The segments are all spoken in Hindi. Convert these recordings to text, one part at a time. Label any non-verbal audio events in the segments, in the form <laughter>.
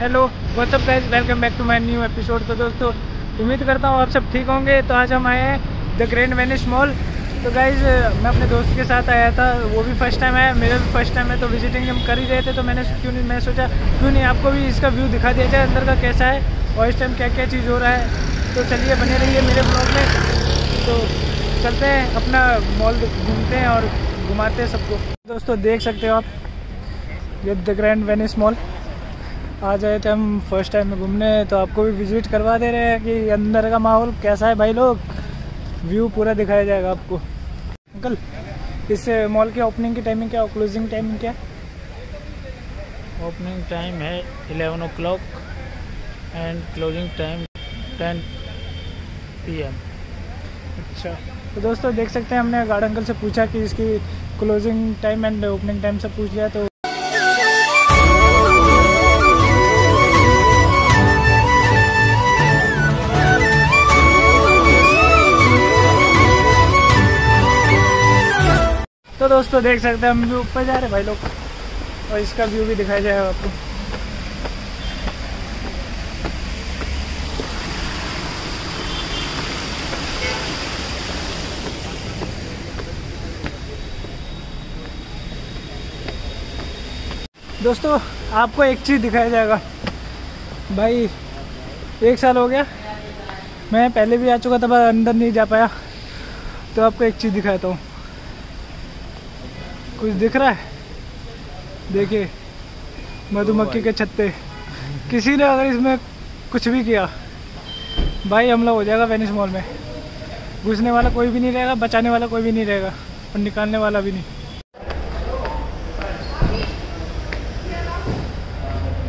Hello what's up guys welcome back to my new episode तो दोस्तों, उम्मीद करता हूँ आप सब ठीक होंगे। तो आज हम आए हैं द ग्रैंड वेनिस मॉल तो गाइज़ मैं अपने दोस्त के साथ आया था। वो भी फ़र्स्ट टाइम आया मेरा भी फ़र्स्ट टाइम है। तो विजिटिंग हम कर ही रहे थे तो मैंने क्यों नहीं, मैं सोचा, क्यों नहीं आपको भी इसका व्यू दिखा दिया जाए, अंदर का कैसा है और इस टाइम क्या क्या चीज़ हो रहा है। तो चलिए, बने रहिए मेरे ब्लॉग में। तो चलते हैं, अपना मॉल घूमते हैं और घुमाते हैं सबको। दोस्तों, देख सकते हो आप, ये द ग्रैंड वेनिस मॉल आ जाए थे हम फ़र्स्ट टाइम में घूमने तो आपको भी विज़िट करवा दे रहे हैं कि अंदर का माहौल कैसा है भाई लोग? व्यू पूरा दिखाया जाएगा आपको। अंकल इस मॉल की ओपनिंग की टाइमिंग क्या और क्लोजिंग टाइमिंग क्या? ओपनिंग टाइम है eleven o'clock and closing time ten P M अच्छा। तो दोस्तों देख सकते हैं हमने गार्ड अंकल से पूछा कि इसकी closing time and opening time से पूछ लिया तो तो दोस्तों देख सकते हैं, हम भी ऊपर जा रहे हैं भाई लोग। और इसका व्यू भी दिखाया जाएगा आपको। दोस्तों, आपको एक चीज़ दिखाया जाएगा। भाई, एक साल हो गया। मैं पहले भी आ चुका था, पर अंदर नहीं जा पाया। तो आपको एक चीज़ दिखाता हूँ। कुछ दिख रहा है? देखिए, मधुमक्खी के छत्ते। किसी ने अगर इसमें कुछ भी किया, भाई हमला हो जाएगा वेनिस मॉल में। घुसने वाला कोई भी नहीं रहेगा, बचाने वाला कोई भी नहीं रहेगा, और निकालने वाला भी नहीं।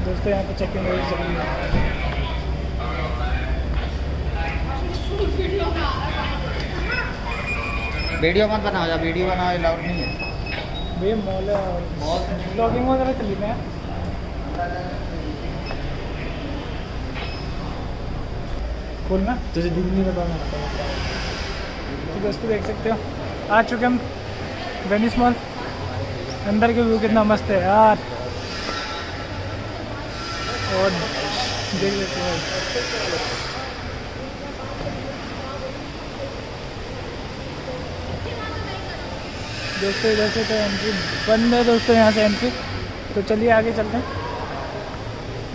दोस्तों, यहाँ पे रही है वीडियो मत बनाओ, वीडियो बनाओ अलाउड नहीं है। ब्लॉगिंग वगैरह चली मैं खोलना तुझे दिख नहीं बताना तो दोस्तों देख सकते हो। आ चुके हम वेनिस मॉल अंदर के व्यू कितना मस्त है यार। और देख लेते हो। दोस्तों, इधर से तो एंट्री बंद है दोस्तों, यहाँ से एंट्री तो चलिए आगे चलते हैं।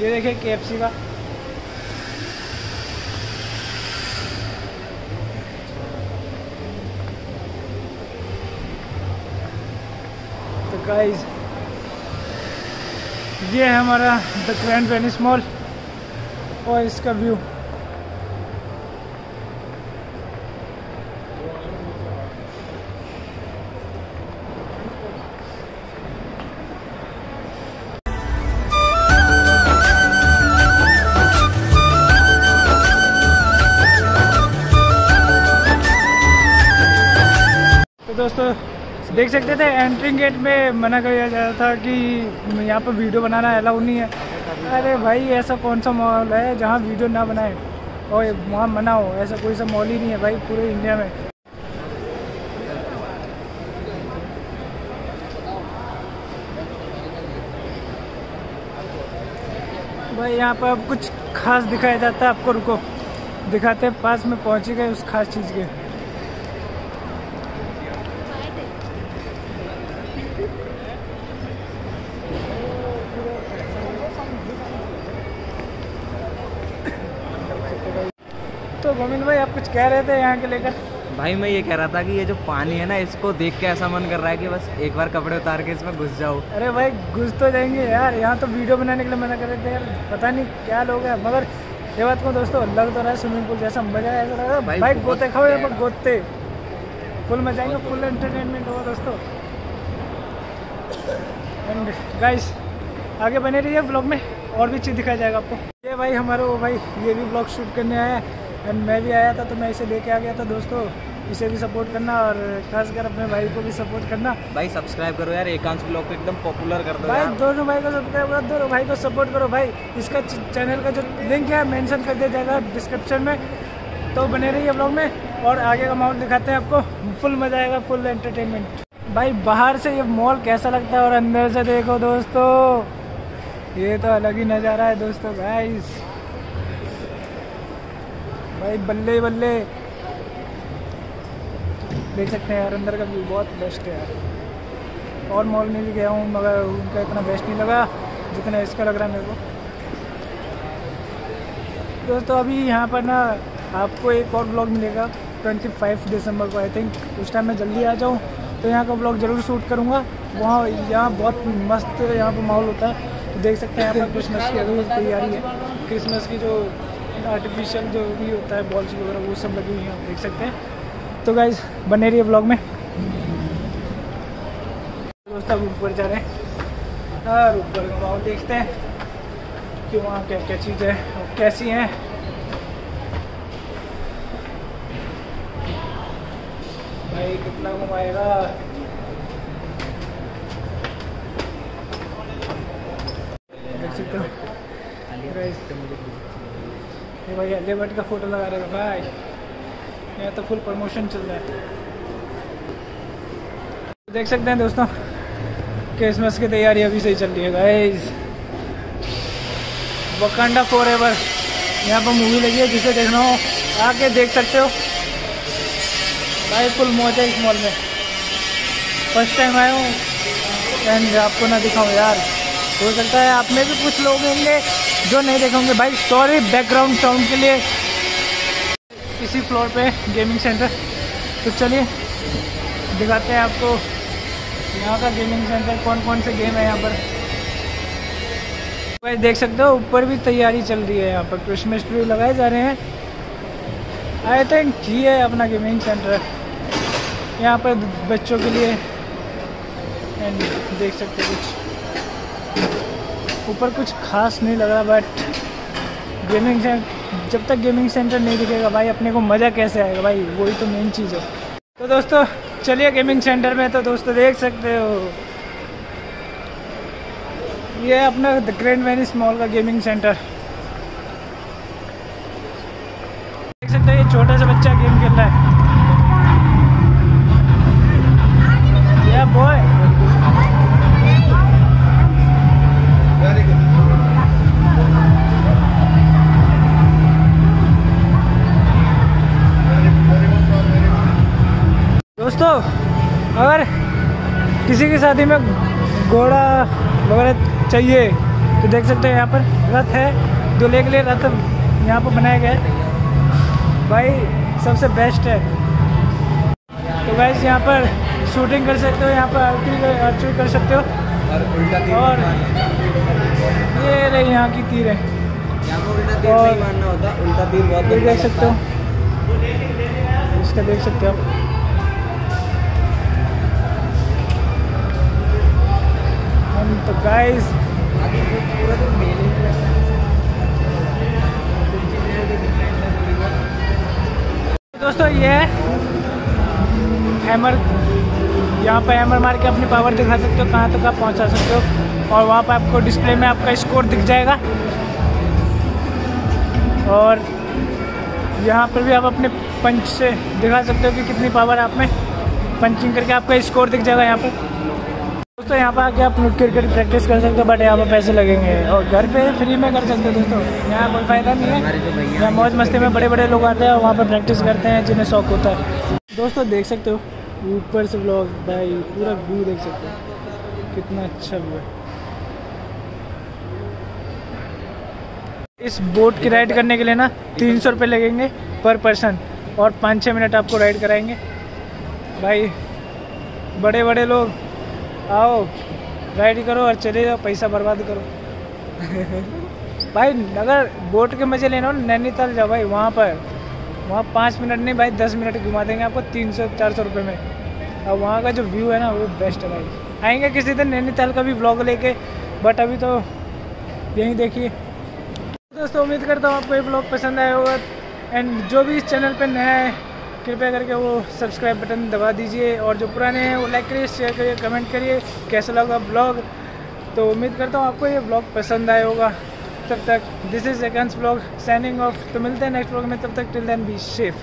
ये देखिए के का। तो गाइस ये है हमारा द ग्रैंड वेनिस मॉल और इसका व्यू दोस्तों, देख सकते थे एंट्रिंग गेट में मना कर दिया जाता था कि यहाँ पर वीडियो बनाना अलाउ नहीं है। अरे भाई, ऐसा कौन सा मॉल है जहाँ वीडियो ना बनाए? और वहाँ मना हो ऐसा कोई सा मॉल ही नहीं है भाई पूरे इंडिया में। भाई, यहाँ पर अब कुछ खास दिखाया जाता है आपको, रुको। दिखाते हैं, पास में पहुँच गए उस खास चीज़ के। तो गोविंद भाई आप कुछ कह रहे थे यहाँ के लेकर? भाई मैं ये कह रहा था कि ये जो पानी है ना इसको देख के ऐसा मन कर रहा है कि बस एक बार कपड़े उतार के इसमें घुस जाओ अरे भाई घुस तो जाएँगे यार। यहाँ तो वीडियो बनाने के लिए मना कर रहे थे यार। पता नहीं क्या लोग हैं मगर ये बात को दोस्तों लग तो रहा है स्विमिंग पूल जैसा मज़ा ऐसा लग रहा है। भाई, भाई गोते खाओ पर गोते। फुल मज़ा आएँगे फुल एंटरटेनमेंट होगा दोस्तों। एंड गाइस आगे बने रहिए ब्लॉग में और भी चीज़ दिखाया जाएगा आपको। ये भाई हमारा वो भाई ये भी ब्लॉग शूट करने आया है। एंड मैं भी आया था तो मैं इसे लेके आ गया था दोस्तों। इसे भी सपोर्ट करना और खासकर अपने भाई को भी सपोर्ट करना। भाई सब्सक्राइब करो यार एकांश ब्लॉग को एकदम पॉपुलर कर दो भाई दोनों भाई को सब्सक्राइब करो दोनों भाई को सपोर्ट करो भाई। इसका चैनल का जो लिंक है मेंशन कर दिया जाएगा डिस्क्रिप्शन में। तो बने रहिए ब्लॉग में और आगे का माहौल दिखाते हैं आपको। फुल मज़ा आएगा फुल एंटरटेनमेंट भाई बाहर से ये मॉल कैसा लगता है और अंदर से देखो दोस्तों। ये तो अलग ही नज़ारा है दोस्तों गाइस भाई, बल्ले बल्ले। देख सकते हैं यार, अंदर का व्यू बहुत बेस्ट है यार। और मॉल में भी गया हूँ, मगर उनका इतना बेस्ट नहीं लगा, जितना इसका लग रहा है मेरे को। दोस्तों, अभी यहाँ पर ना आपको एक और ब्लॉग मिलेगा 25 दिसंबर को आई थिंक उस टाइम मैं जल्दी आ जाऊँ तो यहाँ का ब्लॉग ज़रूर शूट करूँगा। वहाँ, यहाँ बहुत मस्त यहाँ पर माहौल होता है। तो देख सकते हैं यहाँ पर क्रिसमस की अभी तैयारी है। क्रिसमस की जो आर्टिफिशियल जो भी होता है बॉल्स वगैरह, वो सब लगी हुई हैं, आप देख सकते हैं। तो गाइज़ बने रहिए ब्लॉग में। दोस्त, अब ऊपर जा रहे हैं। और ऊपर का देखते हैं कि वहाँ क्या क्या चीज़ है और कैसी हैं। भाई, कितना घुमाएगा? देख सकते हो। ये भाई एलिवेट का फ़ोटो लगा रहे हैं भाई यहाँ तो फुल प्रमोशन चल रहा है। देख सकते हैं दोस्तों क्रिसमस की तैयारी अभी से ही चल रही है गाइस वकांडा फॉर एवर यहाँ पर मूवी लगी है, जिसे देखना हो, आके देख सकते हो। भाई फुल मौज है इस मॉल में। फ़र्स्ट टाइम आया हूँ एंड आपको ना दिखाऊँ यार। हो सकता है आप में भी कुछ लोग होंगे। जो नहीं देखेंगे भाई सॉरी बैकग्राउंड साउंड के लिए। इसी फ्लोर पे गेमिंग सेंटर तो चलिए, दिखाते हैं आपको यहाँ का गेमिंग सेंटर कौन कौन से गेम है यहाँ पर। भाई, देख सकते हो, ऊपर भी तैयारी चल रही है यहाँ पर। क्रिसमस ट्री लगाए जा रहे हैं। आई थिंक ये है अपना गेमिंग सेंटर यहाँ पर बच्चों के लिए। एंड देख सकते हो कुछ। ऊपर कुछ खास नहीं लग रहा बट गेमिंग सेंटर जब तक गेमिंग सेंटर नहीं दिखेगा भाई, अपने को मज़ा कैसे आएगा भाई? वही तो मेन चीज़ है। तो दोस्तों, चलिए गेमिंग सेंटर में तो दोस्तों देख सकते हो। ये अपना द ग्रैंड वेनिस मॉल का गेमिंग सेंटर देख सकते हो, ये छोटा सा बच्चा गेम खेल रहा है। किसी की शादी में घोड़ा वगैरह चाहिए तो देख सकते हैं यहाँ पर रथ है दूल्हे के लिए रथ यहाँ पर बनाया गया है। भाई सबसे बेस्ट है। तो वैसे यहाँ पर शूटिंग कर सकते हो यहाँ पर आर्चरी आर्चरी कर सकते हो। और ये रही यहाँ की तीर है। उल्टा तीर और- नहीं मारना होता उल्टा तीर बहुत देख सकते हो। इसका देख सकते हो आप। तो गाइस। दोस्तों ये हैमर यहाँ पर हैमर मार के अपनी पावर दिखा सकते हो, कहाँ तक तो आप पहुँचा सकते हो, और वहाँ पर आपको डिस्प्ले में आपका स्कोर दिख जाएगा और यहाँ पर भी आप अपने पंच से दिखा सकते हो कि कितनी पावर आप में पंचिंग करके आपका स्कोर दिख जाएगा यहाँ पर दोस्तों यहाँ पर आके आप क्रिकेट प्रैक्टिस कर सकते हो बट यहाँ पर पैसे लगेंगे। और घर पे फ्री में कर सकते हो दोस्तों। यहाँ कोई फ़ायदा नहीं है। यहाँ मौज मस्ती में बड़े बड़े लोग आते हैं और वहाँ पर प्रैक्टिस करते हैं, जिन्हें शौक होता है। दोस्तों, देख सकते हो, ऊपर से ब्लॉग भाई, पूरा व्यू देख सकते हो। कितना अच्छा व्यू है। इस बोट की राइड करने के लिए ना, तीन सौ रुपये लगेंगे पर पर्सन और पाँच छः मिनट आपको राइड कराएँगे। भाई बड़े बड़े लोग आओ राइड करो और चले जाओ पैसा बर्बाद करो। <laughs> भाई अगर बोट के मज़े लेना हो नैनीताल जाओ भाई वहाँ पर। वहाँ पाँच मिनट नहीं भाई दस मिनट घुमा देंगे आपको तीन सौ चार सौ रुपये में। और वहाँ का जो व्यू है ना वो बेस्ट है भाई। आएँगे किसी दिन नैनीताल का भी ब्लॉग लेके बट अभी तो यहीं देखिए। दोस्तों उम्मीद करता हूँ आपको ये ब्लॉग पसंद आया होगा। एंड जो भी इस चैनल पर नया है कृपया करके वो सब्सक्राइब बटन दबा दीजिए और जो पुराने हैं, वो लाइक करिए शेयर करिए कमेंट करिए, कैसा लगा ब्लॉग तो उम्मीद करता हूँ आपको ये ब्लॉग पसंद आया होगा। तब तक this is seconds blog signing off तो मिलते हैं नेक्स्ट ब्लॉग में। तब तक टिल देन बी सेफ़